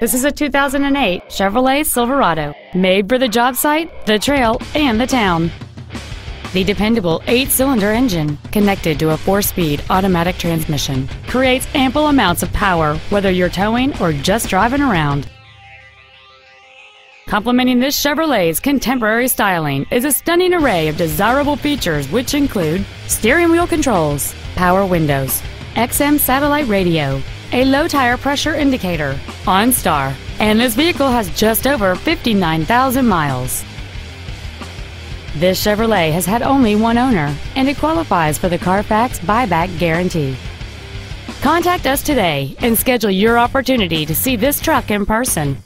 This is a 2008 Chevrolet Silverado, made for the job site, the trail, and the town. The dependable eight-cylinder engine, connected to a four-speed automatic transmission, creates ample amounts of power whether you're towing or just driving around. Complementing this Chevrolet's contemporary styling is a stunning array of desirable features which include steering wheel controls, power windows, XM satellite radio, a low tire pressure indicator, OnStar, and this vehicle has just over 59,000 miles. This Chevrolet has had only one owner and it qualifies for the Carfax buyback guarantee. Contact us today and schedule your opportunity to see this truck in person.